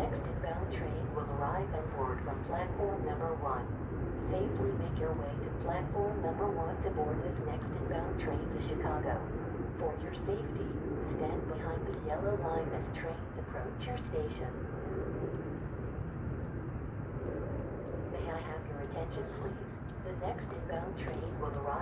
Next inbound train will arrive and board from platform number one. Safely make your way to platform number one to board this next inbound train to Chicago. For your safety, stand behind the yellow line as trains approach your station. May I have your attention, please? The next inbound train will arrive.